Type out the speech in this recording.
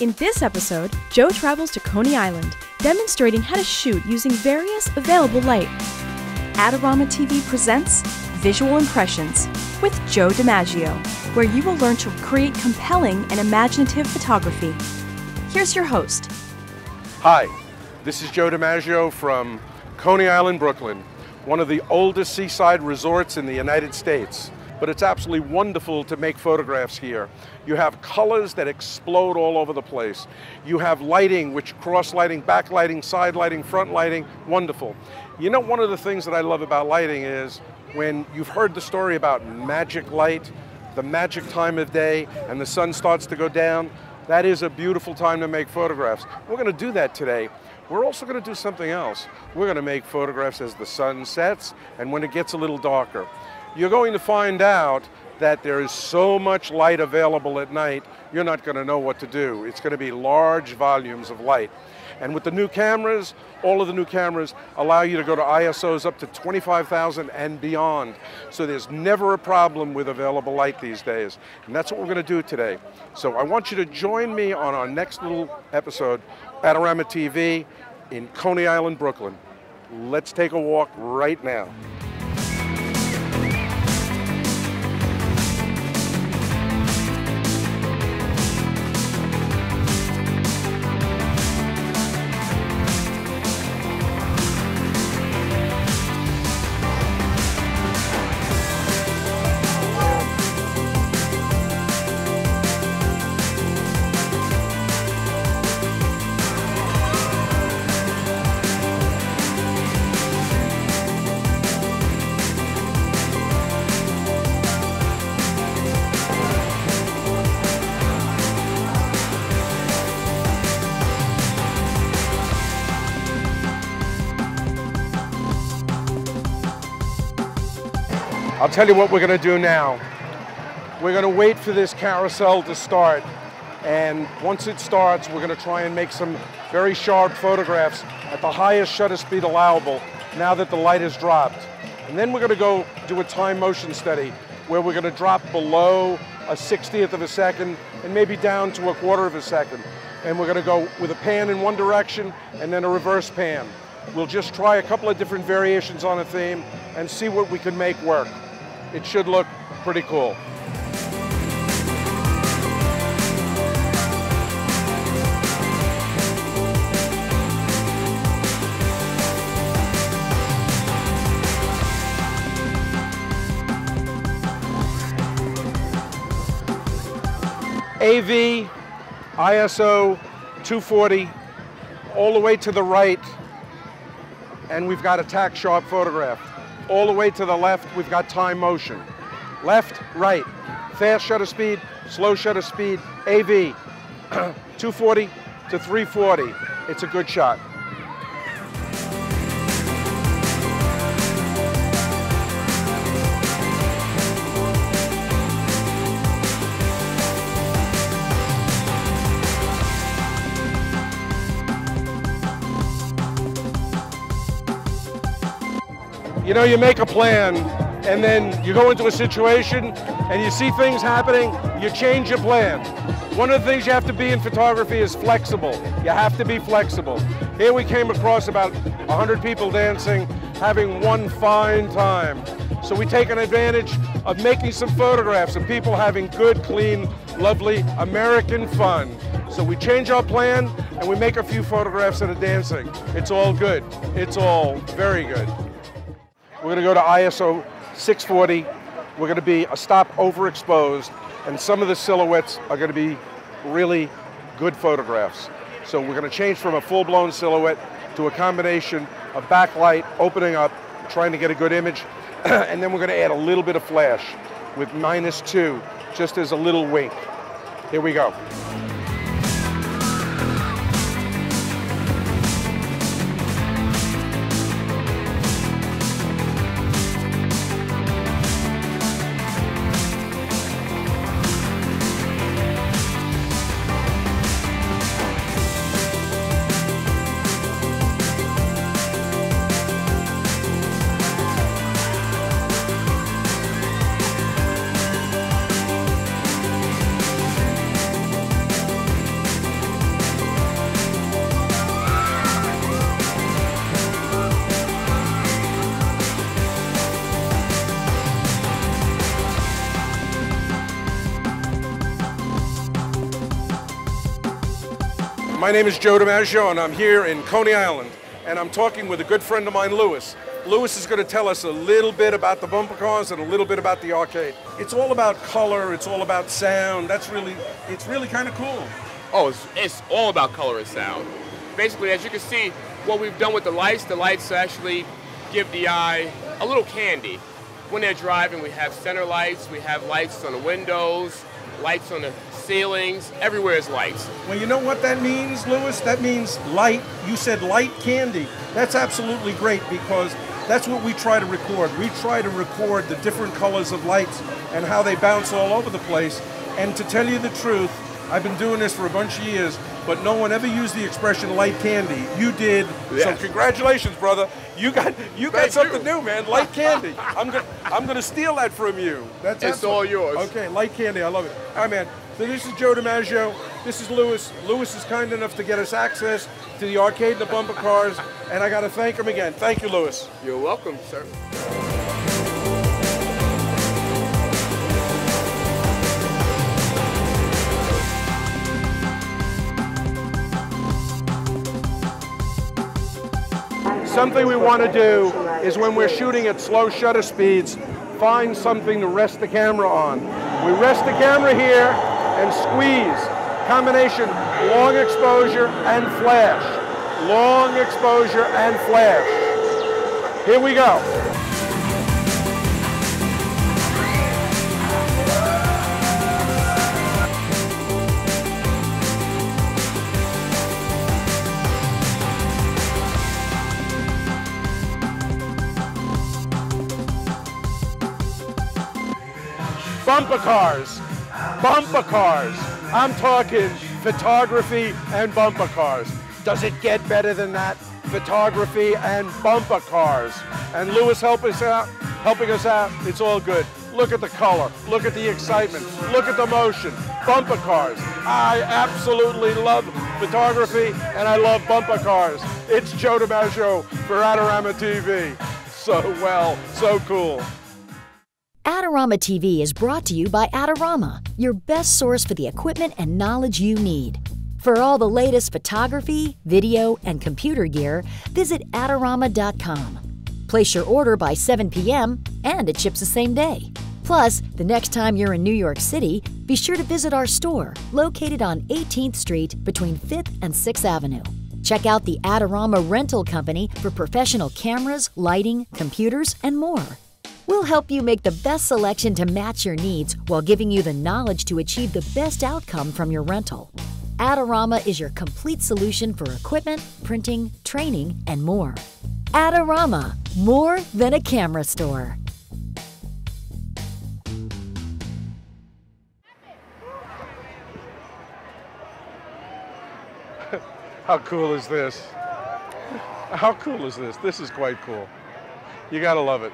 In this episode, Joe travels to Coney Island, demonstrating how to shoot using various available light. Adorama TV presents Visual Impressions with Joe DiMaggio, where you will learn to create compelling and imaginative photography. Here's your host. Hi, this is Joe DiMaggio from Coney Island, Brooklyn, one of the oldest seaside resorts in the United States. But it's absolutely wonderful to make photographs here. You have colors that explode all over the place. You have lighting, which cross lighting, back lighting, side lighting, front lighting, wonderful. You know, one of the things that I love about lighting is when you've heard the story about magic light, the magic time of day, and the sun starts to go down, that is a beautiful time to make photographs. We're going to do that today. We're also going to do something else. We're going to make photographs as the sun sets and when it gets a little darker. You're going to find out that there is so much light available at night, you're not going to know what to do. It's going to be large volumes of light. And with the new cameras, all of the new cameras allow you to go to ISOs up to 25,000 and beyond. So there's never a problem with available light these days. And that's what we're going to do today. So I want you to join me on our next little episode, Adorama TV in Coney Island, Brooklyn. Let's take a walk right now. Tell you what we're going to do now. We're going to wait for this carousel to start. And once it starts, we're going to try and make some very sharp photographs at the highest shutter speed allowable now that the light has dropped. And then we're going to go do a time motion study where we're going to drop below a 60th of a second and maybe down to a quarter of a second. And we're going to go with a pan in one direction and then a reverse pan. We'll just try a couple of different variations on a theme and see what we can make work it should look pretty cool. AV, ISO 240, all the way to the right, and we've got a tack sharp photograph all the way to the left, we've got time motion. Left, right, fast shutter speed, slow shutter speed, AV, 240 to 340. It's a good shot. You know, you make a plan and then you go into a situation and you see things happening, you change your plan. One of the things you have to be in photography is flexible. You have to be flexible. Here we came across about 100 people dancing, having one fine time. So we take an advantage of making some photographs of people having good, clean, lovely American fun. So we change our plan and we make a few photographs of the dancing. It's all good. It's all very good. We're going to go to ISO 640. We're going to be a stop overexposed, and some of the silhouettes are going to be really good photographs. So we're going to change from a full-blown silhouette to a combination of backlight, opening up, trying to get a good image, and then we're going to add a little bit of flash with minus two, just as a little wink. Here we go. My name is Joe DiMaggio, and I'm here in Coney Island, and I'm talking with a good friend of mine, Louis. Louis is going to tell us a little bit about the bumper cars and a little bit about the arcade. It's all about color, it's all about sound. That's really, it's really kind of cool. Oh, it's, it's all about color and sound. Basically, as you can see, what we've done with the lights, the lights actually give the eye a little candy. When they're driving, we have center lights, we have lights on the windows, lights on the ceilings, everywhere is lights. Well, you know what that means, Louis? That means light. You said light candy. That's absolutely great because that's what we try to record. We try to record the different colors of lights and how they bounce all over the place. And to tell you the truth, I've been doing this for a bunch of years, but no one ever used the expression light candy. You did. So congratulations, brother. You got you got Thank something you. new, man. Light candy. I'm gonna I'm gonna steal that from you. That's It's all yours. Okay, light candy. I love it. All right, man. So this is Joe DiMaggio. This is Lewis. Lewis is kind enough to get us access to the arcade and the bumper cars, and I got to thank him again. Thank you, Lewis. You're welcome, sir. Something we want to do is when we're shooting at slow shutter speeds, find something to rest the camera on. We rest the camera here and squeeze. Combination long exposure and flash. Long exposure and flash. Here we go. Bumper cars. Bumper cars. I'm talking photography and bumper cars. Does it get better than that? Photography and bumper cars. And Lewis help us out, helping us out. It's all good. Look at the color. Look at the excitement. Look at the motion. Bumper cars. I absolutely love photography and I love bumper cars. It's Joe DiMaggio for Adorama TV. So well, so cool. Adorama TV is brought to you by Adorama, your best source for the equipment and knowledge you need. For all the latest photography, video, and computer gear, visit Adorama.com. Place your order by 7 p.m. and it ships the same day. Plus, the next time you're in New York City, be sure to visit our store located on 18th Street between 5th and 6th Avenue. Check out the Adorama Rental Company for professional cameras, lighting, computers, and more. We'll help you make the best selection to match your needs while giving you the knowledge to achieve the best outcome from your rental. Adorama is your complete solution for equipment, printing, training, and more. Adorama, more than a camera store. How cool is this? How cool is this? This is quite cool. You gotta love it.